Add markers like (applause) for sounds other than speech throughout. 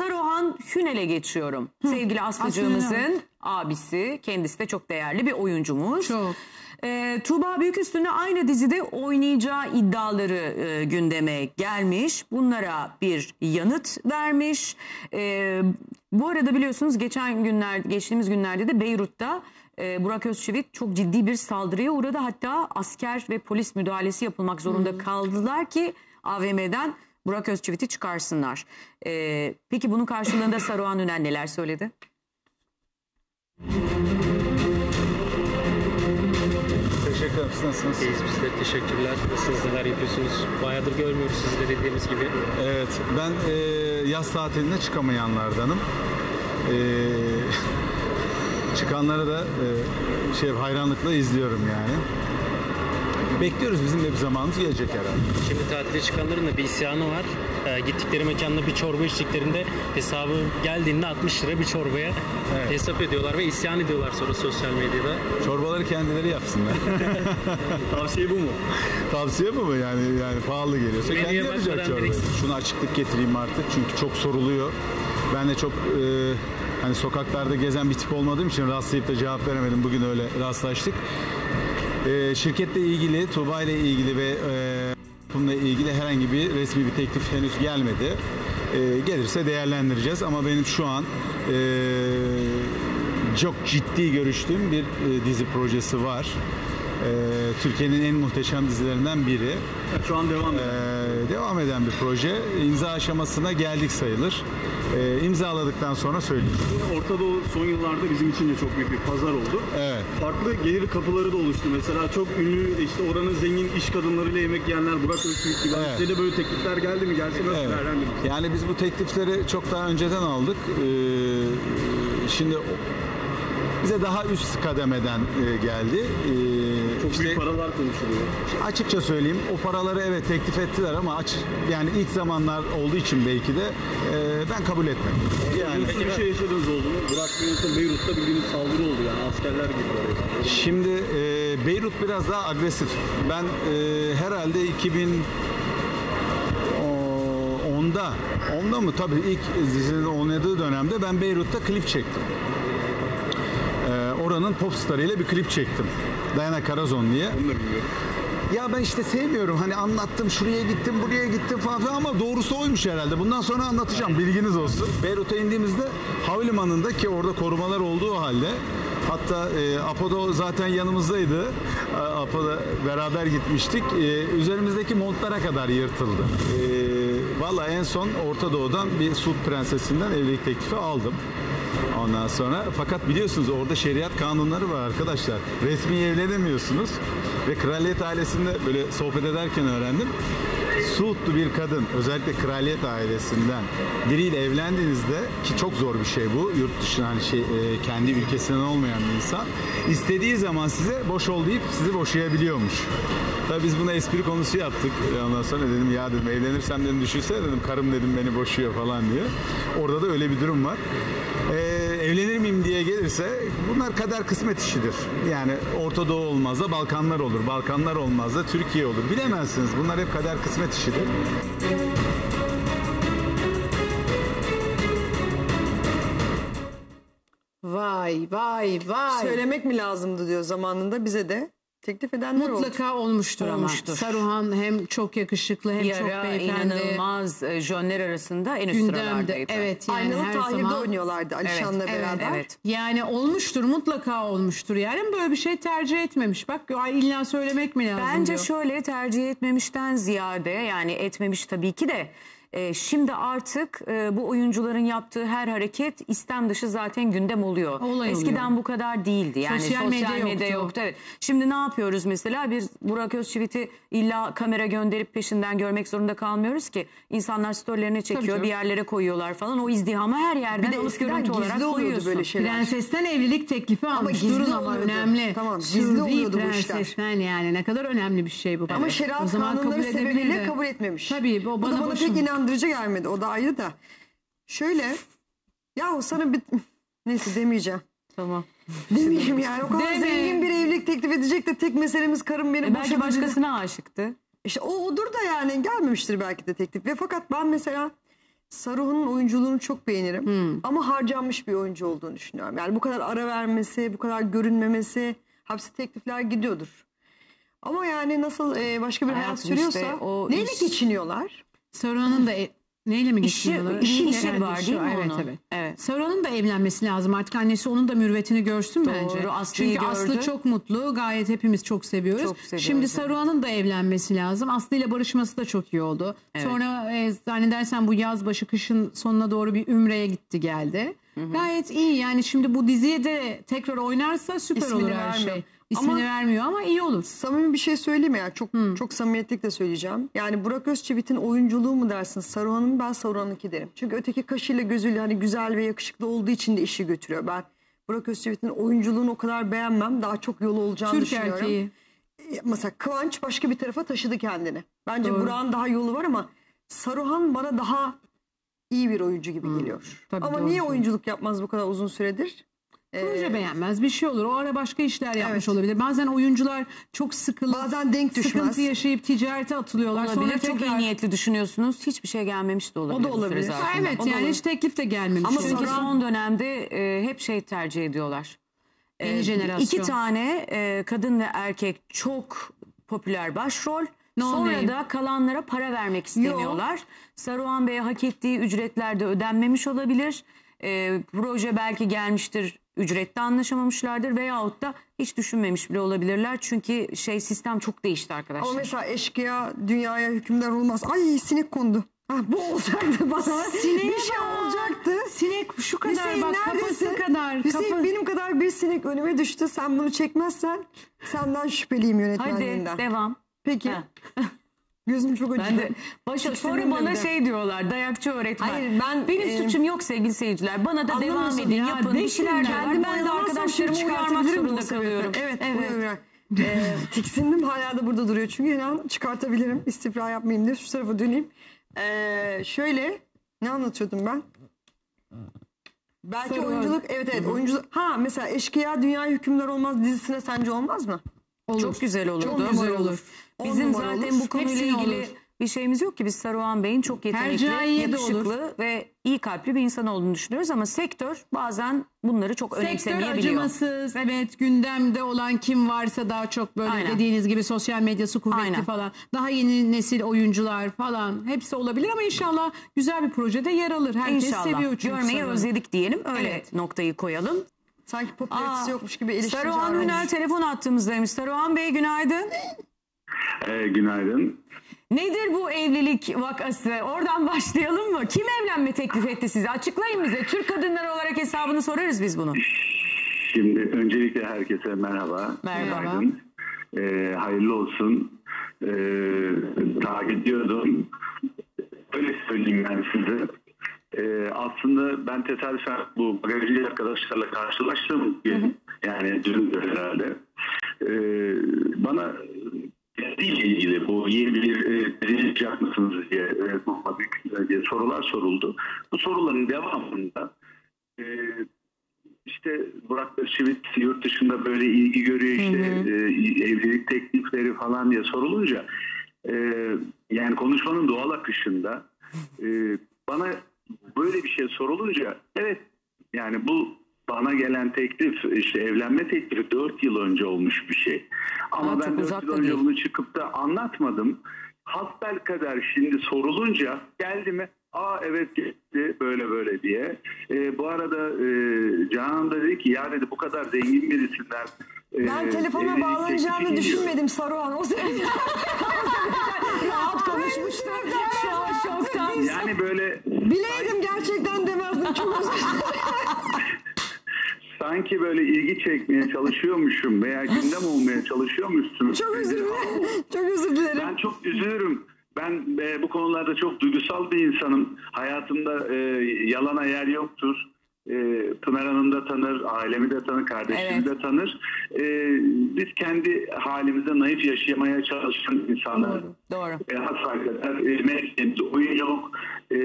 Saruhan Hünel'e geçiyorum. Sevgili Aslıcığımızın abisi. Kendisi de çok değerli bir oyuncumuz. Çok. Ee, Tuğba Büyüküstü'nde aynı dizide oynayacağı iddiaları e, gündeme gelmiş. Bunlara bir yanıt vermiş. Ee, bu arada biliyorsunuz geçen günler, geçtiğimiz günlerde de Beyrut'ta e, Burak Özçivit çok ciddi bir saldırıya uğradı. Hatta asker ve polis müdahalesi yapılmak zorunda kaldılar ki AVM'den Burak Özçivit'i çıkarsınlar. Ee, peki bunun karşılığında Saruhan Ünel neler söyledi? Teşekkür ederim. Siz nasılsınız? İyiyiz biz de teşekkürler. Siz neler yapıyorsunuz? Bayağıdır görmüyoruz sizi de dediğimiz gibi. Evet, ben e, yaz tatiline çıkamayanlardanım. E, (laughs) çıkanları da e, şey hayranlıkla izliyorum yani. Bekliyoruz bizim de bir zamanımız gelecek herhalde. Şimdi tatile çıkanların da bir isyanı var. Ee, gittikleri mekanda bir çorba içtiklerinde hesabı geldiğinde 60 lira bir çorbaya Evet. hesap ediyorlar ve isyan ediyorlar sonra sosyal medyada. Çorbaları kendileri yapsınlar. (laughs) Tavsiye bu mu? Tavsiye bu mu yani yani pahalı geliyorsa Menüye kendi yapacak çorbayı. Şunu açıklık getireyim artık çünkü çok soruluyor. Ben de çok e, hani sokaklarda gezen bir tip olmadığım için rastlayıp da cevap veremedim. Bugün öyle rastlaştık. E, şirketle ilgili, Tuğba ile ilgili ve e, bununla ilgili herhangi bir resmi bir teklif henüz gelmedi. E, gelirse değerlendireceğiz ama benim şu an e, çok ciddi görüştüğüm bir e, dizi projesi var. E, Türkiye'nin en muhteşem dizilerinden biri. Şu an devam ediyor. Ee, devam eden bir proje. İmza aşamasına geldik sayılır. Ee, imzaladıktan sonra söyleyeyim. Orta Doğu son yıllarda bizim için de çok büyük bir pazar oldu. Evet. Farklı gelir kapıları da oluştu. Mesela çok ünlü işte oranın zengin iş kadınlarıyla yemek yiyenler Burak Öztürk gibi. Evet. Size de böyle teklifler geldi mi? Gelse nasıl Evet. değerlendirdiniz? Yani biz bu teklifleri çok daha önceden aldık. Ee, şimdi bize daha üst kademeden e, geldi. Ee, Çok işte büyük paralar konuşuluyor. açıkça söyleyeyim o paraları evet teklif ettiler ama aç yani ilk zamanlar olduğu için belki de e, ben kabul etmedim. Yani Nasıl bir şey yaşadınız oldu mu? Burak Bey'in Beyrut'ta bildiğiniz saldırı oldu yani askerler gibi oraya. Şimdi e, Beyrut biraz daha agresif. Ben e, herhalde 2000 o- onda onda mı tabii ilk dizinin oynadığı dönemde ben Beyrut'ta klip çektim. Oranın popstarıyla bir klip çektim. Diana Karazon diye. Onu da bilmiyorum. Ya ben işte sevmiyorum hani anlattım şuraya gittim buraya gittim falan filan ama doğrusu oymuş herhalde. Bundan sonra anlatacağım bilginiz olsun. Beyrut'a indiğimizde havalimanında ki orada korumalar olduğu halde hatta e, Apo'da zaten yanımızdaydı. Apo'da beraber gitmiştik. E, üzerimizdeki montlara kadar yırtıldı. E, Valla en son Orta Doğu'dan bir Suud Prensesinden evlilik teklifi aldım. Ondan sonra fakat biliyorsunuz orada şeriat kanunları var arkadaşlar. Resmi evlenemiyorsunuz ve kraliyet ailesinde böyle sohbet ederken öğrendim. Suudlu bir kadın özellikle kraliyet ailesinden biriyle evlendiğinizde ki çok zor bir şey bu yurt dışına hani şey e, kendi ülkesinden olmayan bir insan istediği zaman size boş ol deyip sizi boşayabiliyormuş. Tabii biz buna espri konusu yaptık. E, Ondan sonra dedim ya dedim evlenirsem dedim düşünsene dedim karım dedim beni boşuyor falan diye. Orada da öyle bir durum var. Ee, diye gelirse bunlar kader kısmet işidir. Yani Orta Doğu olmaz da Balkanlar olur. Balkanlar olmaz da Türkiye olur. Bilemezsiniz. Bunlar hep kader kısmet işidir. Vay vay vay. Söylemek mi lazımdı diyor zamanında bize de. Teklif edenler oldu. Mutlaka olmuştur, Olmuştur. ama. Saruhan hem çok yakışıklı hem Bir çok ara beyefendi. inanılmaz e, jönler arasında en üst Gündemde. sıralardaydı. Evet yani Aynalı her Tahir'de zaman. oynuyorlardı Alişan'la Evet, beraber. evet. Yani olmuştur mutlaka olmuştur yani Ama böyle bir şey tercih etmemiş. Bak ay illa söylemek mi lazım Bence diyor. şöyle tercih etmemişten ziyade yani etmemiş tabii ki de e, şimdi artık e, bu oyuncuların yaptığı her hareket istem dışı zaten gündem oluyor. Olay Eskiden oluyor. bu kadar değildi. Yani Sosyal sosyal, medya medya, yoktu. yoktu. Evet. Şimdi ne yapıyoruz mesela? Biz Burak Özçivit'i illa kamera gönderip peşinden görmek zorunda kalmıyoruz ki. İnsanlar storylerini çekiyor, bir yerlere koyuyorlar falan. O izdihamı her yerden Bir de görüntü olarak koyuyorsun. böyle şeyler. Prensesten evlilik teklifi almış. gizli Durun ama oluyordu. önemli. Tamam, gizli değil oluyordu bu işler. prensesten yani. Ne kadar önemli bir şey bu. Ama O şeriat zaman kabul kanunları sebebiyle edebilirdi. kabul etmemiş. Tabii bu Bu bana da bana pek inandırıcı gelmedi. O da ayrı da. Şöyle. Yahu sana bir... Neyse demeyeceğim. Tamam. Demeyeyim yani. O kadar Deme. zengin bir evlilik teklif edecek de tek meselemiz karım beni E belki boşadı dedi. başkasına aşıktı. İşte o odur da yani gelmemiştir belki de teklif. Ve fakat ben mesela Saruhan'ın oyunculuğunu çok beğenirim. Hmm. Ama harcanmış bir oyuncu olduğunu düşünüyorum. Yani bu kadar ara vermesi, bu kadar görünmemesi, hapsi teklifler gidiyordur. Ama yani nasıl e, başka bir hayat Hayatım sürüyorsa işte o neyle iş- geçiniyorlar? Saruhan'ın da e- neyle mi İşi, geçiniyorlar? işi, işi var değil mi evet, onun? Evet evet. Saruhan'ın da evlenmesi lazım artık annesi onun da mürvetini görsün Doğru, bence. Aslı'yı Çünkü Aslı gördü. çok mutlu gayet hepimiz çok seviyoruz. Çok seviyoruz, Şimdi evet. Saruhan'ın da evlenmesi lazım. Aslı ile barışması da çok iyi oldu. Sonra e, zannedersen bu yaz başı kışın sonuna doğru bir Ümre'ye gitti geldi. Gayet iyi yani şimdi bu diziye de tekrar oynarsa süper İsmini olur her vermiyor. şey. İsmini Ama- vermiyor ama iyi olur. Samimi bir şey söyleyeyim mi ya? Çok çok samimiyetlikle söyleyeceğim. Yani Burak Özçivit'in oyunculuğu mu dersin? Saruhan'ın ben Saruhan'ınki derim. Çünkü öteki kaşıyla gözüyle hani güzel ve yakışıklı olduğu için de işi götürüyor. Ben Burak Özçivit'in oyunculuğunu o kadar beğenmem. Daha çok yolu olacağını Türk düşünüyorum. erkeği. Mesela Kıvanç başka bir tarafa taşıdı kendini. Bence Doğru. Burak'ın daha yolu var ama Saruhan bana daha iyi bir oyuncu gibi geliyor. tabii ama doğru niye söylüyorsun. oyunculuk yapmaz bu kadar uzun süredir? Proje beğenmez bir şey olur. O ara başka işler yapmış Evet. olabilir. Bazen oyuncular çok sıkılıp Bazen denk düşmez. sıkıntı yaşayıp ticarete atılıyorlar. Olabilir. Sonra Çok iyi niyetli düşünüyorsunuz. Hiçbir şey gelmemiş de olabilir. bu süre olabilir. Ha, evet O da yani olur. hiç teklif de gelmemiş. Ama. Çünkü Sonra- son dönemde e, hep şey tercih ediyorlar. Yeni E, jenerasyon. İki tane e, kadın ve erkek çok popüler başrol. No Sonra name. da kalanlara para vermek istemiyorlar. Saruhan Bey'e hak ettiği ücretler de ödenmemiş olabilir. E, proje belki gelmiştir, ücrette anlaşamamışlardır veyahut da hiç düşünmemiş bile olabilirler. Çünkü şey sistem çok değişti arkadaşlar. Ama mesela eşkıya dünyaya hükümdar olmaz. Ay sinek kondu. Ha, bu olacaktı (laughs) bana. Sineğe bir şey bak. olacaktı. Sinek şu kadar Hüseyin bak kafası kadar. Hüseyin kafa- benim kadar bir sinek önüme düştü. Sen bunu çekmezsen senden şüpheliyim Hadi yönetmenliğinden. devam. Peki. (laughs) Gözüm çok acıdı. Ben de başa sonra bana de. şey diyorlar dayakçı öğretmen. Hayır, ben, benim e, suçum yok sevgili seyirciler. Bana da devam edin ya, yapın. Bir şeyler. Kendim Ben de arkadaşlarımı uyarmak zorunda kalıyorum. Evet, evet. uyar. Ee, (laughs) tiksindim hala da burada duruyor. Çünkü inan çıkartabilirim. İstifra yapmayayım diye şu tarafa döneyim. Ee, şöyle ne anlatıyordum ben? Belki Sarı oyunculuk evet evet oyunculuk. Ha mesela Eşkıya Dünya Hükümdar Olmaz dizisine sence olmaz mı? Olur. Çok güzel olurdu. Çok güzel olur. On Bizim zaten olur. bu konuyla Hepsine ilgili olur. bir şeyimiz yok ki. Biz Saruhan Bey'in çok yetenekli, yakışıklı ve iyi kalpli bir insan olduğunu düşünüyoruz. Ama sektör bazen bunları çok Sektör önemsemeyebiliyor. acımasız. Evet gündemde olan kim varsa daha çok böyle Aynen. dediğiniz gibi sosyal medyası kuvvetli Aynen. falan. Daha yeni nesil oyuncular falan hepsi olabilir ama inşallah güzel bir projede yer alır. Herkes İnşallah. seviyor çünkü. Görmeyi Saruhan'ı. özledik diyelim. Öyle Evet. noktayı koyalım. Sanki popülaritesi Aa, yokmuş gibi eleştirici Saruhan davranış. Hünel telefon attığımızdaymış. Saruhan Bey günaydın. Ee, günaydın. Nedir bu evlilik vakası? Oradan (laughs) başlayalım mı? Kim evlenme teklif etti size? Açıklayın bize. Türk kadınları olarak hesabını sorarız biz bunu. Şimdi öncelikle herkese merhaba. Merhaba. Günaydın. Ee, hayırlı olsun. Ee, takip ediyordum. Öyle söyleyeyim ben size. Ee, aslında ben tesadüfen bu bagajcı arkadaşlarla karşılaştım. Yani dün herhalde. Ee, bana ile ilgili bu yeni bir e, dizi yapacak mısınız diye, e, diye sorular soruldu. Bu soruların devamında e, işte Burak Özçivit yurt dışında böyle ilgi görüyor işte e, evlilik teklifleri falan diye sorulunca e, yani konuşmanın doğal akışında e, bana böyle bir şey sorulunca evet yani bu bana gelen teklif işte evlenme teklifi 4 yıl önce olmuş bir şey. Ama Aa, ben çok 4 uzak yıl önce değil. bunu çıkıp da anlatmadım. Hasbel kadar şimdi sorulunca geldi mi? Aa evet gitti böyle böyle diye. Ee, bu arada e, Canan da dedi ki ya dedi bu kadar zengin birisinden e, Ben telefona evlilik bağlanacağını düşünmedim Saruhan. O sırada Rahat konuşmuştu. Şu an şoktan. Yani böyle bileydim gerçekten demezdim. Çok özür sanki böyle ilgi çekmeye çalışıyormuşum veya gündem olmaya çalışıyormuşsun. Çok özür dilerim. Çok özür dilerim. Ben çok üzülürüm. Ben e, bu konularda çok duygusal bir insanım. Hayatımda e, yalana yer yoktur. E, Pınar Hanım da tanır, ailemi de tanır, kardeşimi Evet. de tanır. E, biz kendi halimizde naif yaşamaya çalışan insanlarız. Doğru. E, kadar e, mesleğimiz oyunculuk e,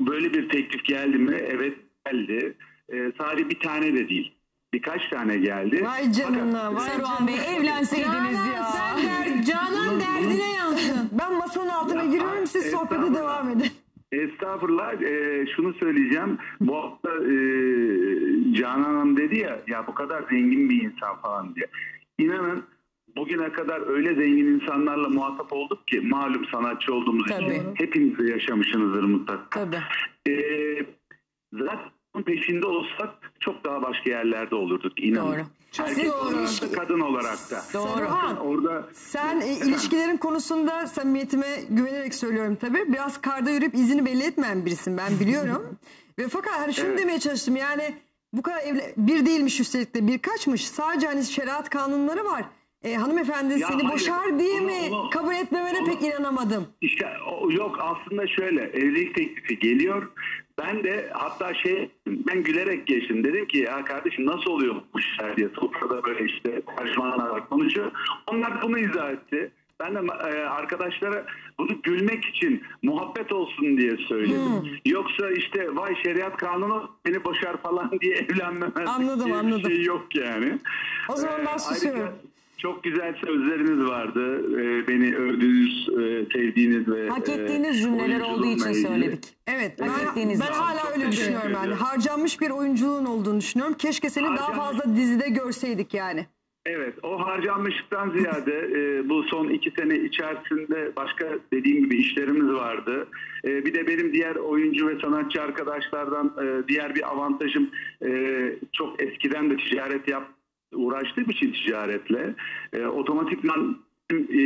böyle bir teklif geldi mi? Evet geldi. E, sadece bir tane de değil. Birkaç tane geldi. Vay canına vay Saruhan Bey (laughs) evlenseydiniz Canan, ya. sen der, Canan derdine yansın. Ben masanın altına giriyorum siz sohbete estağfurullah. devam edin. Estağfurullah. Ee, şunu söyleyeceğim. Bu hafta e, Canan Hanım dedi ya ya bu kadar zengin bir insan falan diye. İnanın bugüne kadar öyle zengin insanlarla muhatap olduk ki malum sanatçı olduğumuz Tabii. için hepiniz de yaşamışsınızdır mutlaka. Tabii. Ee, zaten peşinde olsak çok daha başka yerlerde olurduk inanın. Doğru. Erkek doğru. olarak da kadın olarak da. Doğru. Saruhan, Orada sen e, ilişkilerin konusunda samimiyetime güvenerek söylüyorum tabii. Biraz karda yürüyüp izini belli etmeyen birisin ben biliyorum. (laughs) Ve fakat hani şunu Evet. demeye çalıştım yani bu kadar evli, bir değilmiş üstelik de birkaçmış. Sadece hani şeriat kanunları var. E, hanımefendi Ya seni hayır, boşar diye onu- mi onu- kabul etmemene onu- pek inanamadım. İşte o- yok aslında şöyle evlilik teklifi geliyor. Ben de hatta şey ben gülerek geçtim. Dedim ki ya kardeşim nasıl oluyor bu işler diye sofrada böyle işte tercümanlar konuşuyor. Onlar bunu izah etti. Ben de e, arkadaşlara bunu gülmek için muhabbet olsun diye söyledim. Yoksa işte vay şeriat kanunu beni boşar falan (laughs) diye evlenmemez Anladım, diye anladım. bir şey yok yani. O zaman ben Ee, susuyorum. ayrıca Çok güzel sözleriniz vardı. Ee, beni övdüğünüz, e, sevdiğiniz ve Hak e, ettiğiniz cümleler olduğu için ilgili. söyledik. Evet Hak ben, ettiğiniz ben hala Çok öyle düşünüyorum yani. Harcanmış bir oyunculuğun olduğunu düşünüyorum. Keşke seni daha Harcanmış. fazla dizide görseydik yani. Evet, o harcanmışlıktan ziyade e, bu son iki sene içerisinde başka dediğim gibi işlerimiz vardı. E, bir de benim diğer oyuncu ve sanatçı arkadaşlardan e, diğer bir avantajım e, çok eskiden de ticaret yap uğraştığım için ticaretle e, otomatikman e,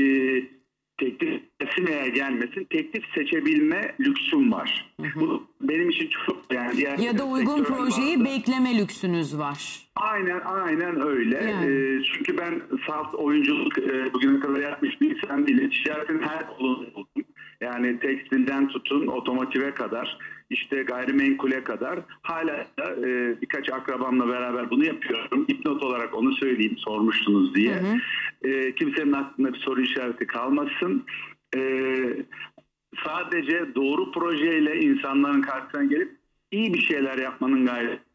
teklif veya gelmesin teklif seçebilme lüksüm var. Bu benim için çok yani diğer Ya da uygun projeyi vardı. bekleme lüksünüz var. Aynen aynen öyle. Yani. Ee, çünkü ben salt oyunculuk e, bugüne kadar yapmış bir insan değilim. Ticaretin her kolunu buldum. Yani tekstilden tutun otomotive kadar işte gayrimenkule kadar hala e, birkaç akrabamla beraber bunu yapıyorum. İpnot olarak onu söyleyeyim sormuştunuz diye. E, kimsenin aklında bir soru işareti kalmasın. E, sadece doğru projeyle insanların karşısına gelip iyi bir şeyler yapmanın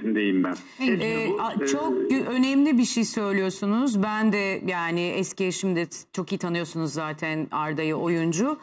gayretindeyim ben. Ee, bu. Ee, çok gü- önemli bir şey söylüyorsunuz. Ben de yani eski eşim de çok iyi tanıyorsunuz zaten Arda'yı oyuncu.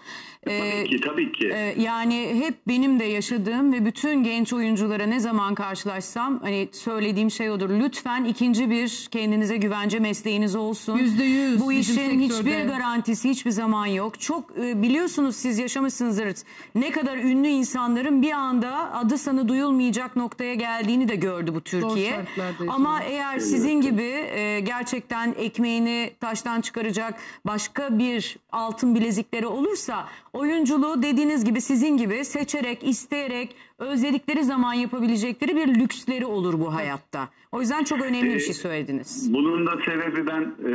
Ee, Tabii ki tabii ki. e, yani hep benim de yaşadığım ve bütün genç oyunculara ne zaman karşılaşsam hani söylediğim şey odur. Lütfen ikinci bir kendinize güvence mesleğiniz olsun. Yüzde yüz Bu işin hiçbir sektörde. garantisi hiçbir zaman yok. Çok e, biliyorsunuz siz yaşamışsınızdır. Ne kadar ünlü insanların bir anda adı sanı duyulmayacak noktaya geldiğini de gördü bu Türkiye. Ama eğer sizin gibi e, gerçekten ekmeğini taştan çıkaracak başka bir altın bilezikleri olursa oyunculuğu dediğiniz gibi sizin gibi seçerek, isteyerek özledikleri zaman yapabilecekleri bir lüksleri olur bu hayatta. O yüzden çok önemli bir şey söylediniz. Bunun da sebebi ben e,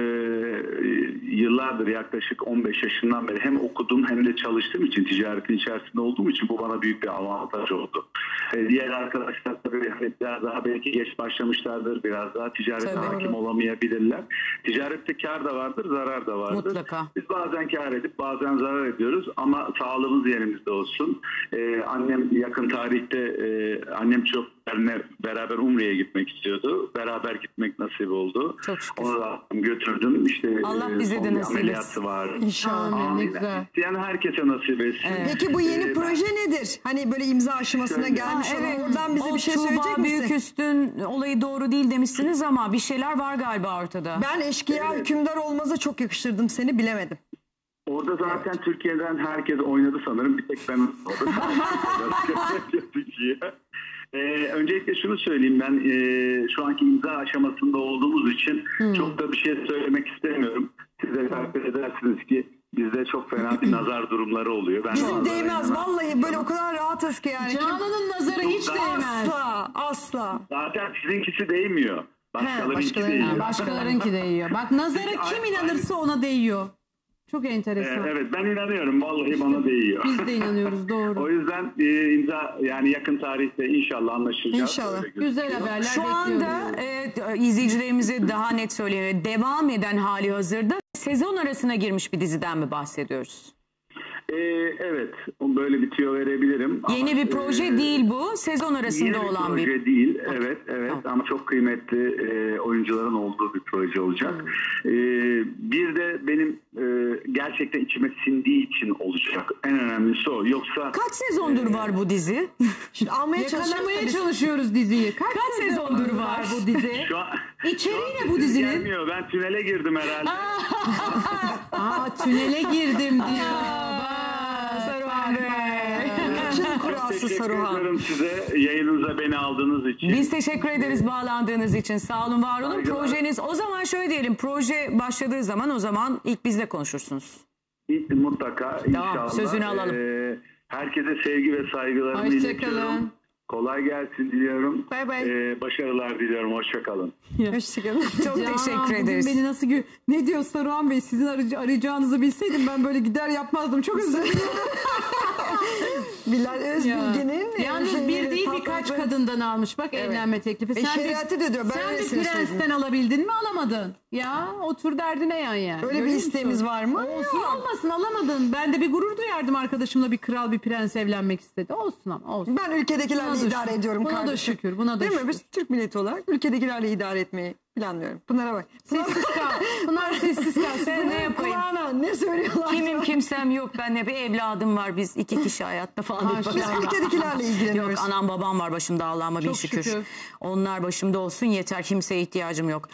yıllardır yaklaşık 15 yaşından beri hem okudum hem de çalıştığım için ticaretin içerisinde olduğum için bu bana büyük bir avantaj oldu. E, diğer arkadaşlar tabii hani biraz daha belki geç başlamışlardır biraz daha ticarete Tabii. hakim olamayabilirler. Ticarette kar da vardır zarar da vardır. Mutlaka. Biz bazen kar edip bazen zarar ediyoruz ama sağlığımız yerimizde olsun. Ee, annem yakın tarihte e, annem çok benimle beraber Umre'ye gitmek istiyordu. Beraber gitmek nasip oldu. Çok şükür. Onu da götürdüm. İşte Allah e, bize de nasip ameliyatı var. İnşallah. Amin, güzel. Yani herkese nasip etsin. Peki bu yeni Ee, ben- proje nedir? Hani böyle imza aşamasına Şöyle- gelmiş Ha, olan oradan bize o bir şey Tuğba söyleyecek misin? Büyüküstün olayı doğru değil demişsiniz ama bir şeyler var galiba ortada. Ben eşkıya hükümdar olmaza çok yakıştırdım seni bilemedim. Orada zaten Türkiye'den herkes oynadı sanırım. Bir tek ben oynadım. (laughs) (laughs) Ee, öncelikle şunu söyleyeyim ben e, şu anki imza aşamasında olduğumuz için çok da bir şey söylemek istemiyorum. Siz de takdir edersiniz ki bizde çok fena bir nazar durumları oluyor. Ben Bizim değmez inanmam. vallahi böyle o kadar rahatız ki yani. Canan'ın nazarı hiç değmez. Asla asla. Zaten sizinkisi değmiyor. Başkalarınki başkalarının- değiyor. Ha, Başkalarınki değiyor. Bak nazara kim inanırsa ona değiyor. Çok Ee, enteresan. evet ben inanıyorum. Vallahi bana değiyor. Biz de inanıyoruz (laughs) O doğru. yüzden e, imza yani yakın tarihte inşallah anlaşacağız. İnşallah. Güzel haberler Şu bekliyoruz. anda e, izleyicilerimize daha net söyleyeyim. Devam eden hali hazırda sezon arasına girmiş bir diziden mi bahsediyoruz? Ee, evet, böyle bir tüyo verebilirim. Yeni Ama, bir proje e, değil bu. Sezon arasında Yeni bir olan proje bir. değil. Evet, evet Tamam. ama çok kıymetli e, oyuncuların olduğu bir proje olacak. Hmm. E, bir de benim e, gerçekten içime sindiği için olacak. En önemlisi o. Yoksa Kaç sezondur var bu dizi? (laughs) Şimdi almaya tabii. çalışıyoruz diziyi. Kaç, Kaç sezondur var? bu dizi? (laughs) şu an İçeriği ne bu dizinin? Gelmiyor. Ben tünele girdim herhalde. (laughs) Aa tünele girdim diyor. Saruhan Bey. Kurası Teşekkür Saruhan. ederim size yayınınıza beni aldığınız için. Biz teşekkür ederiz bağlandığınız için. Sağ olun, var olun. Saygılar. Projeniz o zaman şöyle diyelim. Proje başladığı zaman o zaman ilk bizle konuşursunuz. Mutlaka inşallah. sözünü alalım. Ee, herkese sevgi ve saygılarımı Hoşça iletiyorum. Kolay gelsin diliyorum. Bay bay. Ee, başarılar diliyorum. Hoşçakalın. (laughs) Hoşçakalın. Çok Canan, teşekkür bugün ederiz. Beni nasıl gö- ne diyor Saruhan Bey sizin arayıcı- arayacağınızı bilseydim ben böyle gider yapmazdım. Çok özür dilerim. (laughs) Bilal Özbilge'nin Yalnız şeyleri, bir değil birkaç kadından almış. Bak evlenme teklifi. Ve şeriatı da diyor, ben sen öylesine bir prensten söyledim. alabildin mi alamadın. Ya otur derdine yan ya. Öyle bir Görüyor isteğimiz musun? var mı? Olsun olmasın alamadın. Ben de bir gurur duyardım arkadaşımla bir kral bir prens evlenmek istedi. Olsun ama olsun. Ben ülkedekilerle Buna da idare şükür. ediyorum Buna da kardeşim. şükür, buna da Değil mi? şükür. Biz Türk milleti olarak ülkedekilerle idare etmeyi planlıyorum. Pınar'a bak. Sessiz kal. Pınar sessiz (laughs) kal. Ben ne yapayım? kulağına ne söylüyorlar? Kimim kimsem yok. Ben de bir evladım var. Biz iki kişi hayatta falan. Biz ülkedekilerle Yok ilgileniyoruz. anam babam var başımda Allah'ıma bin şükür. şükür. Onlar başımda olsun yeter kimseye ihtiyacım yok.